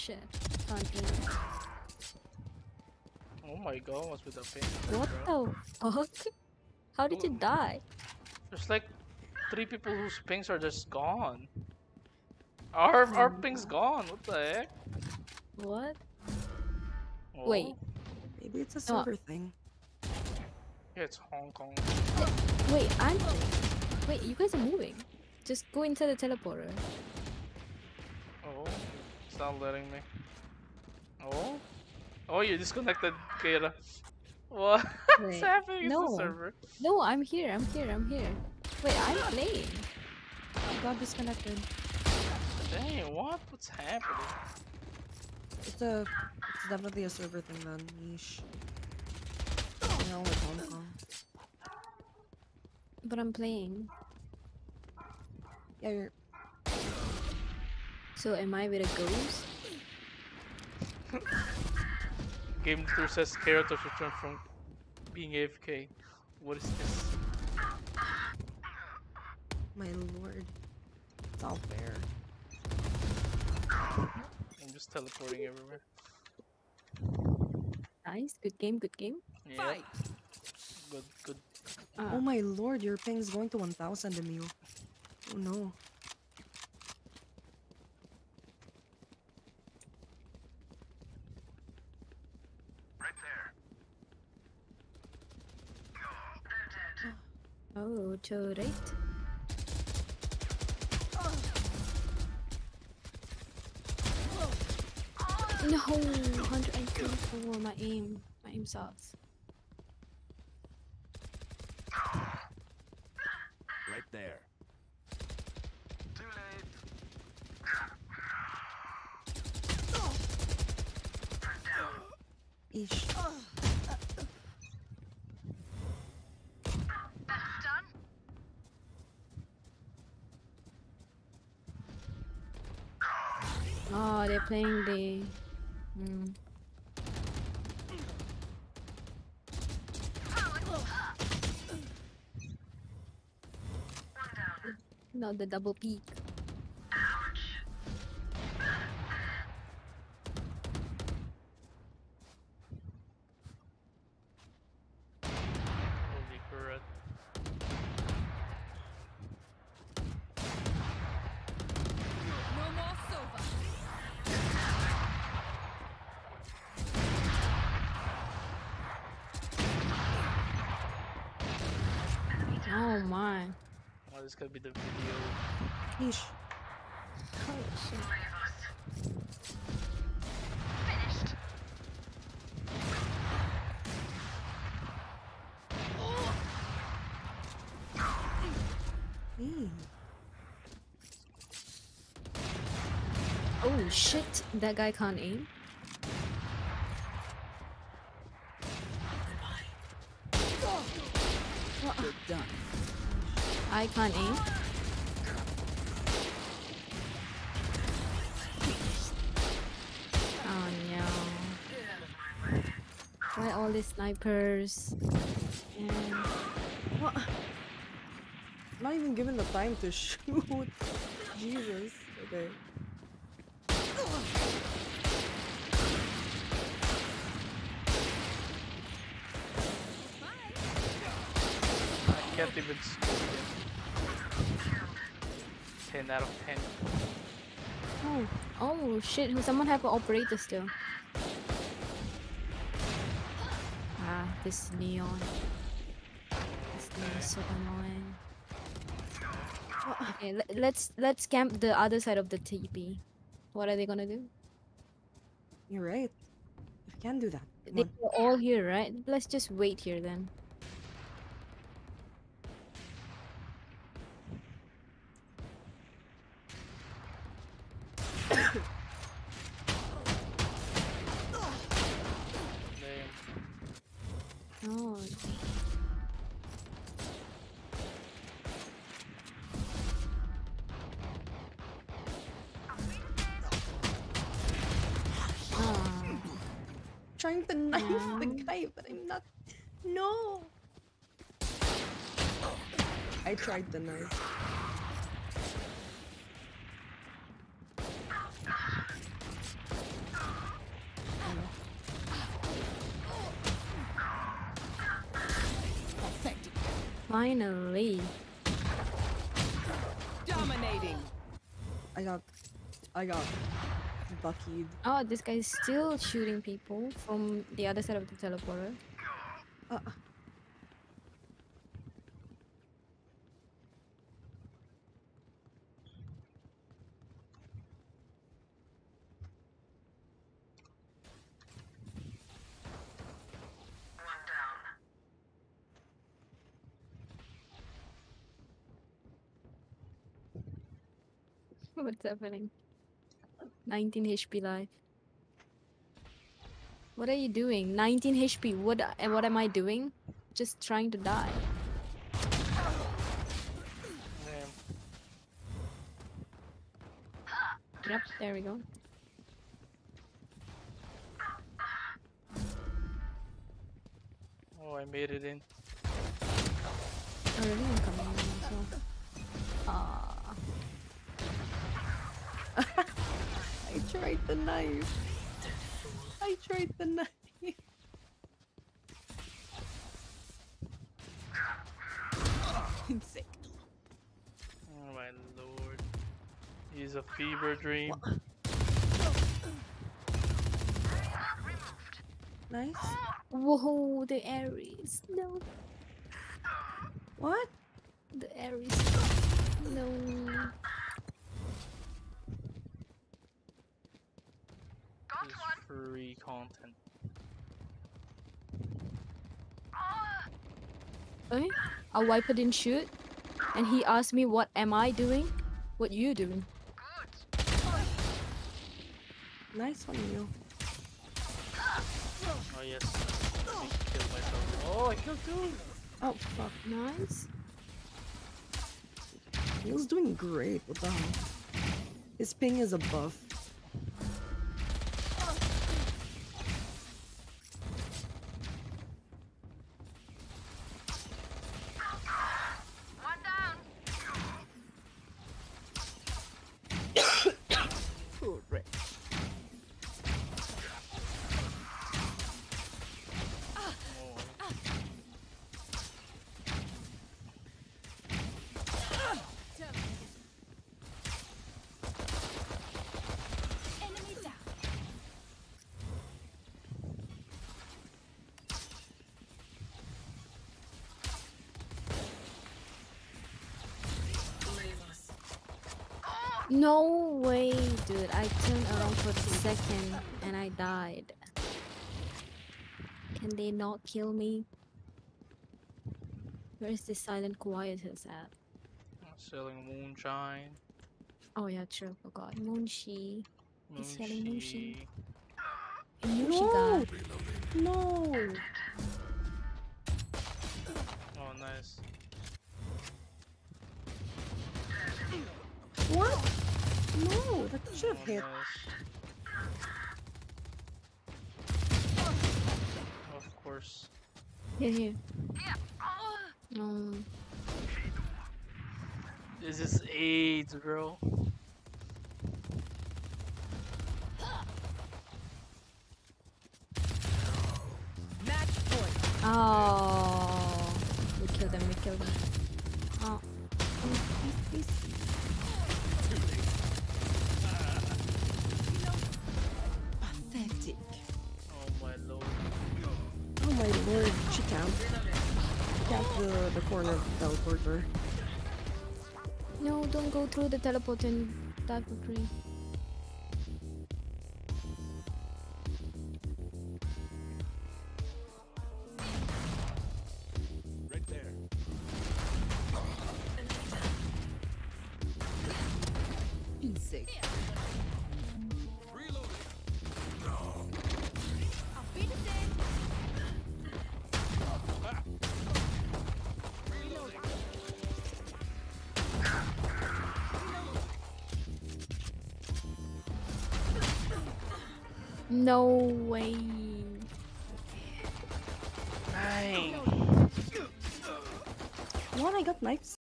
shit. Can't. Oh my god, what's with the ping? What the fuck? How did you Oh. die? There's like three people whose pings are just gone. Our oh our Oh ping's gone. What the heck? What? Oh, Wait. Maybe it's a No. server thing. Yeah, it's Hong Kong. Wait, I'm. Wait, you guys are moving. Just go into the teleporter. Oh, it's not letting me. Oh, oh, you disconnected, Kira. What? What's Wait, happening? It's no. the server. No, I'm here. I'm here. I'm here. Wait, I'm playing. Oh, I got disconnected. Dang, what? What's happening? It's a. It's definitely a server thing, man. Yeesh. You know, with Hong But I'm playing. Yeah, you're. So am I with a ghost? Game through says Keratos returned from being AFK. What is this? My lord. It's all fair. I'm just teleporting everywhere. Nice. Good game. Good game. Yeah. Good, good. Ah, Oh my lord, your ping's going to 1000, Emil. Oh no. Oh, turret. No, 124. My aim. My aim sucks. Right there. Oh, they're playing the. Hmm. No, the double peek. Holy crap. No more Sova. Oh my. Oh, this could be the video. Eesh. Holy shit. Oh shit, that guy can't aim. I can't aim. Oh no. Why all these snipers? And What? Not even given the time to shoot. Jesus. Okay. I can't even score it. 10 out of 10. oh, oh shit! Someone have an operator still. Ah, this neon. This thing is so annoying. Okay, let's let's camp the other side of the TP. What are they gonna do? You're right. I can't do that. Come they are all here, right? Let's just wait here then. trying to knife yeah. the mm. guy, but I'm not. No. I tried the knife. Finally. Dominating. I got. I got buckied. Oh, this guy's still shooting people from the other side of the teleporter. Uh, What's happening? 19 HP life. What are you doing? 19 HP. What what am I doing? Just trying to die. Damn. Yep, there we go. Oh, I made it in. Oh, really? I'm coming in well. Ah. I tried the knife. I tried the knife. Insect. Oh my lord. He's a fever dream. Nice. Whoa, the Ares. No, What? the Ares. No. Free content. Okay. A wiper didn't shoot, and he asked me, "What am I doing? What you doing?" Nice on you. Oh yes. Let me kill myself. Oh, I killed two. Oh fuck. Nice. He was doing great. What the hell? His ping is a buff. No way, dude. I turned around for a second and I died. Can they not kill me? Where is this silent quietus at? selling moonshine. Oh yeah, true. Forgot. Moonshi. He's selling Moonshi. Moonshi. Moonshi No! No! Oh, nice. What? No, that should Oh, have hit. nice. Of course. Yeah, Here, here. Um, This is AIDS, bro. Match point. oh, we killed them. We killed them. Oh, the, the corner teleporter. no! Don't go through the teleport and die for free. No way. Dang. What? I got knives.